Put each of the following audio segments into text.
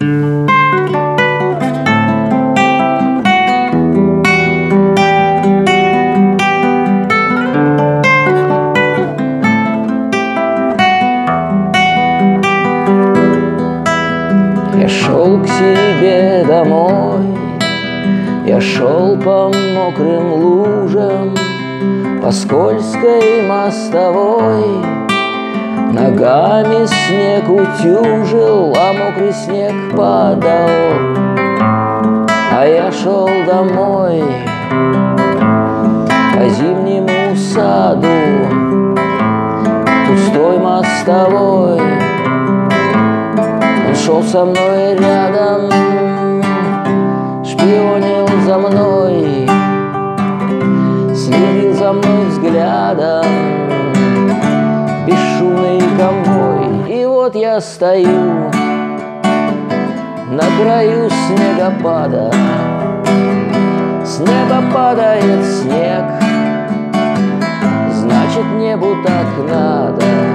Я шел к себе домой, я шел по мокрым лужам, по скользкой мостовой. Ногами снег утюжил, а мокрый снег падал, а я шел домой по зимнему саду, пустой мостовой. Он шел со мной рядом, шпионил за мной, следил за мной взглядом, вот я стою на краю снегопада, с неба падает снег, значит небу так надо.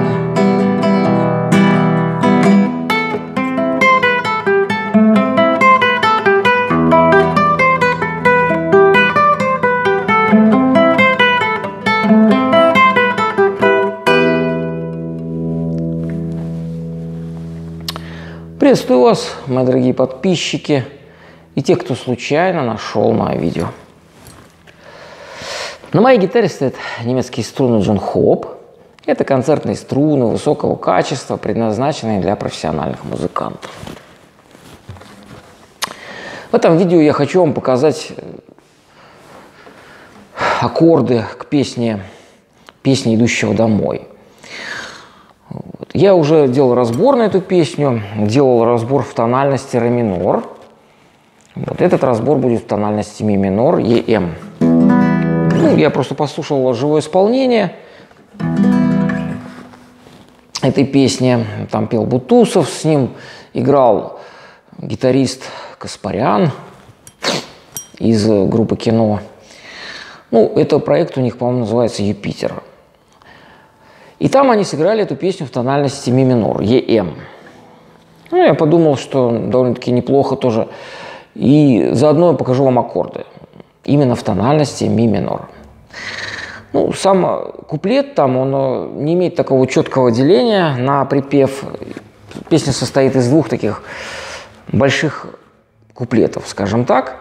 Приветствую вас, мои дорогие подписчики и те, кто случайно нашел мое видео. На моей гитаре стоят немецкие струны Джон Хоп. Это концертные струны высокого качества, предназначенные для профессиональных музыкантов. В этом видео я хочу вам показать аккорды к песне «Песни идущего домой». Я уже делал разбор на эту песню, делал разбор в тональности ре минор. Вот этот разбор будет в тональности ми минор, ЕМ. Ну, я просто послушал живое исполнение этой песни. Там пел Бутусов, с ним играл гитарист Каспарян из группы «Кино». Ну, это проект у них, по-моему, называется «Юпитер». И там они сыграли эту песню в тональности ми минор, ЕМ. Ну, я подумал, что довольно-таки неплохо тоже. И заодно я покажу вам аккорды. Именно в тональности ми минор. Ну, сам куплет там, он не имеет такого четкого деления на припев. Песня состоит из двух таких больших куплетов, скажем так.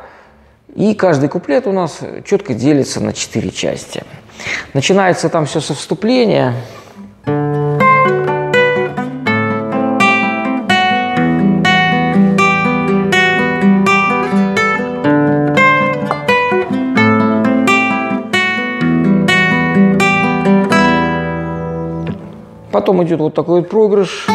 И каждый куплет у нас четко делится на четыре части. Начинается там все со вступления – Потом идет вот такой вот проигрыш.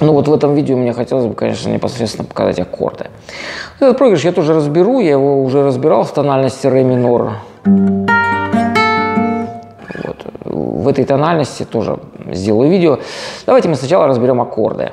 Ну вот в этом видео мне хотелось бы, конечно, непосредственно показать аккорды. Этот проигрыш я тоже разберу, я его уже разбирал в тональности ре минор. Вот. В этой тональности тоже сделаю видео. Давайте мы сначала разберем аккорды.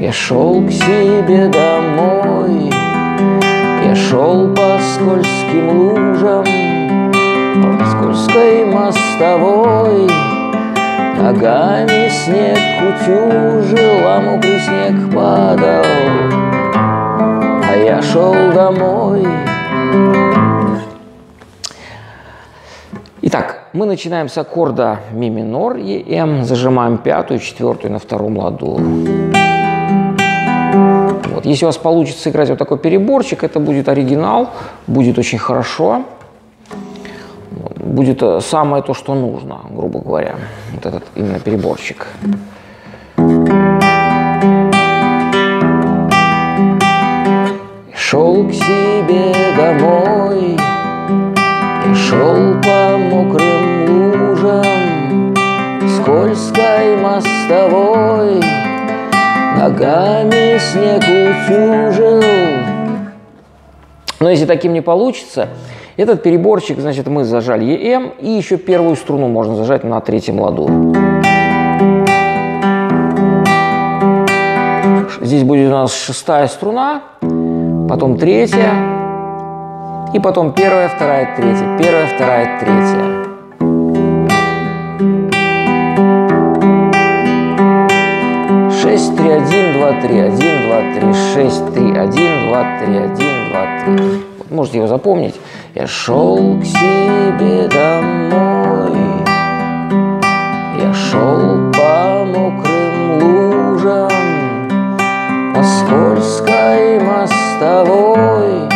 Я шел к себе домой, я шел по скользким лужам, по скользкой мостовой. Ногами снег утюжил, а мокрый снег падал, а я шел домой. Итак, мы начинаем с аккорда ми минор ЕМ, зажимаем пятую, четвертую на втором ладу. Вот. Если у вас получится играть вот такой переборчик, это будет оригинал, будет очень хорошо. Будет э, самое то, что нужно, грубо говоря. Вот этот именно переборчик. Шел к себе домой, шел по мокрым лужам, скользкой мостовой. ногами снег утюжил. Но если таким не получится, этот переборчик, значит, мы зажали ЕМ, и еще первую струну можно зажать на третьем ладу. Здесь будет у нас шестая струна, потом третья, и потом первая, вторая, третья, первая, вторая, третья. Шесть, три, один, два, три, один, два, три, шесть, три, один, два, три, один, два, три. Можете его запомнить. Я шел к себе домой, я шел по мокрым лужам, по скользкой мостовой.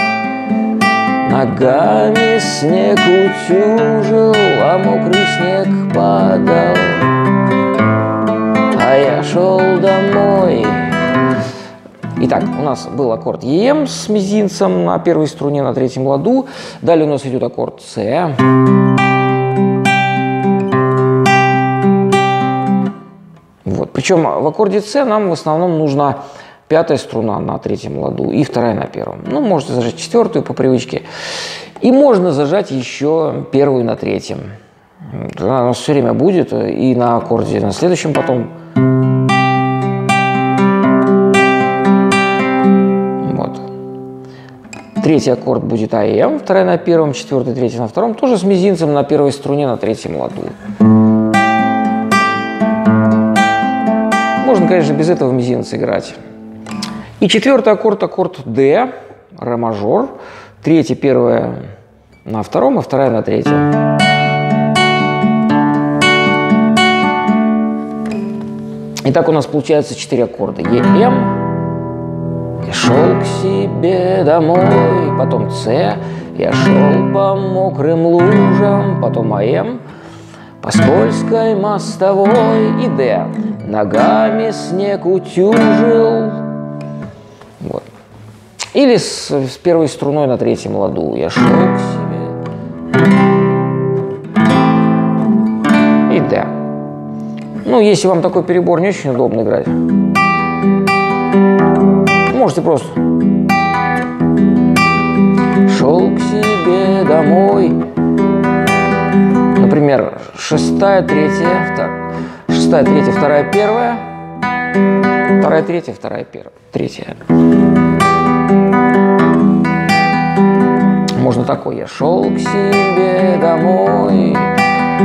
Ногами снег утюжил, а мокрый снег падал. А я шел. Итак, у нас был аккорд ЕМ с мизинцем на первой струне на третьем ладу. Далее у нас идет аккорд С. Вот. Причем в аккорде С нам в основном нужна пятая струна на третьем ладу и вторая на первом. Ну, можете зажать четвертую по привычке. И можно зажать еще первую на третьем. Она у нас все время будет и на аккорде на следующем потом. Третий аккорд будет АМ, вторая на первом, четвертый, третий на втором, тоже с мизинцем на первой струне на третьем ладу. Можно, конечно, без этого мизинца играть. И четвертый аккорд, аккорд D, ре мажор. Третья, первая на втором, а вторая на третьем. Итак, у нас получается четыре аккорда. ЕМ, я шел к себе домой, потом С, я шел по мокрым лужам, потом АМ, по скользкой мостовой и Д. Ногами снег утюжил, вот. Или с, с первой струной на третьем ладу. Я шел к себе. И да. Ну, если вам такой перебор не очень удобно играть, можете просто шел к себе домой. Например, шестая, третья, вторая, шестая, третья, вторая, первая, вторая, третья, вторая, первая, третья. Можно такой. Я шел к себе домой.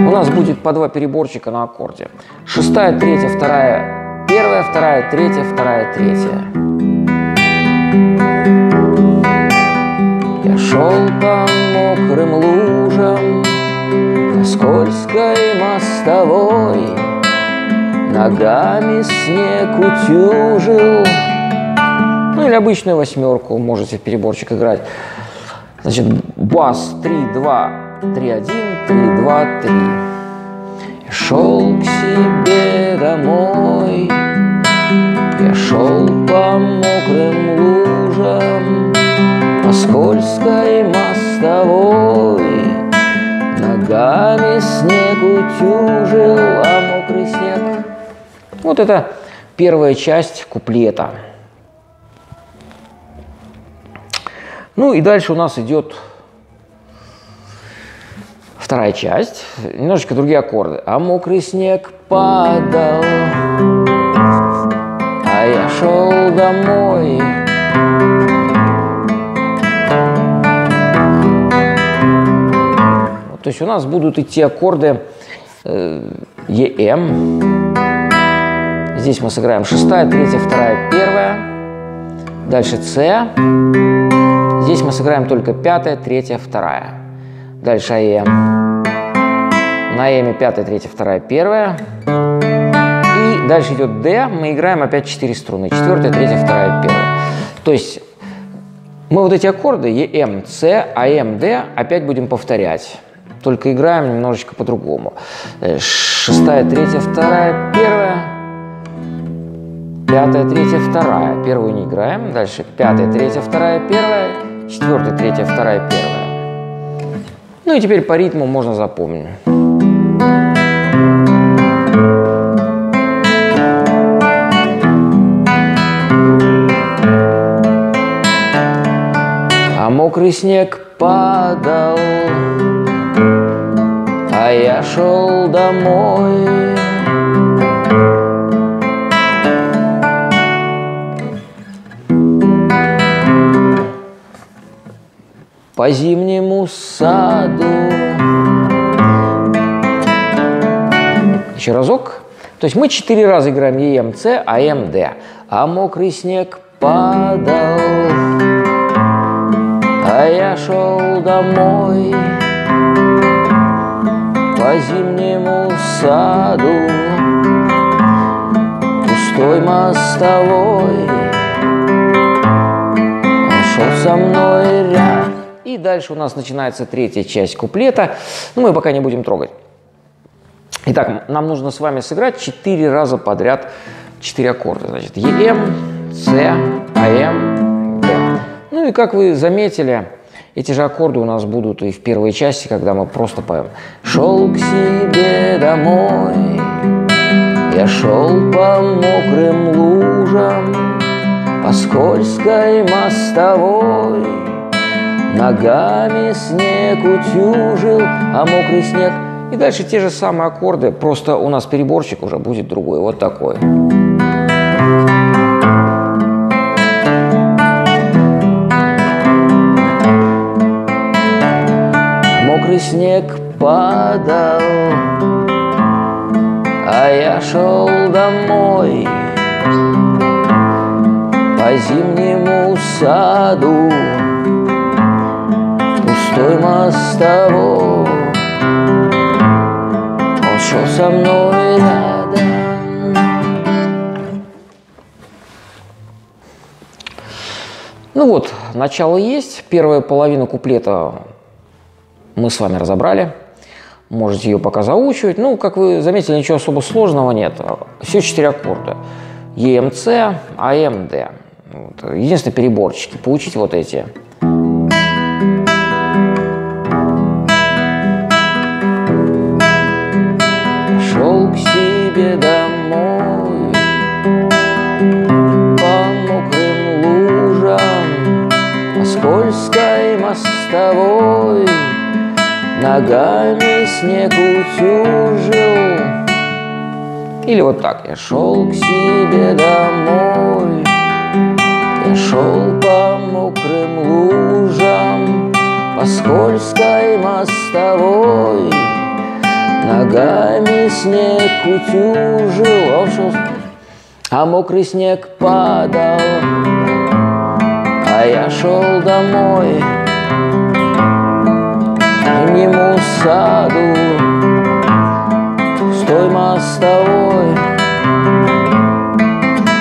У нас будет по два переборчика на аккорде. Шестая, третья, вторая, первая, вторая, третья, вторая, третья. Шел по мокрым лужам, по скользкой мостовой, Ногами снег утюжил. Ну или обычную восьмерку можете в переборчик играть. Значит, бас 3, 2, 3, 1, 3, 2, 3. Я шел к себе домой, скользкой мостовой. Ногами снег утюжил, а мокрый снег. Вот это первая часть куплета. Ну и дальше у нас идет вторая часть, немножечко другие аккорды. А мокрый снег падал, а я шел домой. То есть у нас будут идти аккорды э, ЕМ. Здесь мы сыграем шестая, третья, вторая, первая. Дальше С. Здесь мы сыграем только пятая, третья, вторая. Дальше АМ. На Эме пятая, третья, вторая, первая. И дальше идет Д. Мы играем опять четыре струны. Четвертая, третья, вторая, первая. То есть мы вот эти аккорды ЕМ, С, АМ, Д опять будем повторять только играем немножечко по-другому. Э, шестая, третья, вторая, первая. Пятая, третья, вторая. Первую не играем. Дальше пятая, третья, вторая, первая. Четвертая, третья, вторая, первая. Ну и теперь по ритму можно запомнить. А мокрый снег падал а я шел домой. По зимнему саду. Еще разок. То есть мы четыре раза играем ЕМЦ, АМД. А мокрый снег падал, а я шел домой по зимнему саду, пустой мостовой. Шел со мной ряд. И дальше у нас начинается третья часть куплета. Ну, мы пока не будем трогать. Итак, нам нужно с вами сыграть четыре раза подряд четыре аккорда. Значит, ЕМ, С, АМ, Д. Ну и как вы заметили, эти же аккорды у нас будут и в первой части, когда мы просто поем. «Шел к себе домой, я шел по мокрым лужам, по скользкой мостовой, ногами снег утюжил, а мокрый снег и дальше те же самые аккорды, просто у нас переборчик уже будет другой, вот такой. Мокрый снег падал, а я шел домой по зимнему саду, пустой мостовой. Он шел со мной рядом. Ну вот, начало есть. Первая половина куплета мы с вами разобрали. Можете ее пока заучивать. Ну, как вы заметили, ничего особо сложного нет. Все четыре аккорда. ЕМЦ, АМД. Вот. Единственное, переборчики. Получить вот эти. Шел к себе домой по мокрым лужам, по скользкой мостовой, ногами снег утюжил. Или вот так. Я шел к себе домой, я шел по мокрым лужам, по скользкой мостовой, ногами снег утюжил. Шел, а мокрый снег падал, а я шел домой саду, пустой мостовой,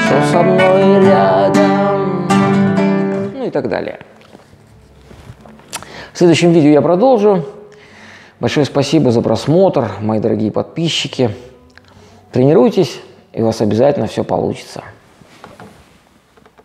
что со мной рядом, ну и так далее. В следующем видео я продолжу. Большое спасибо за просмотр, мои дорогие подписчики. Тренируйтесь, и у вас обязательно все получится.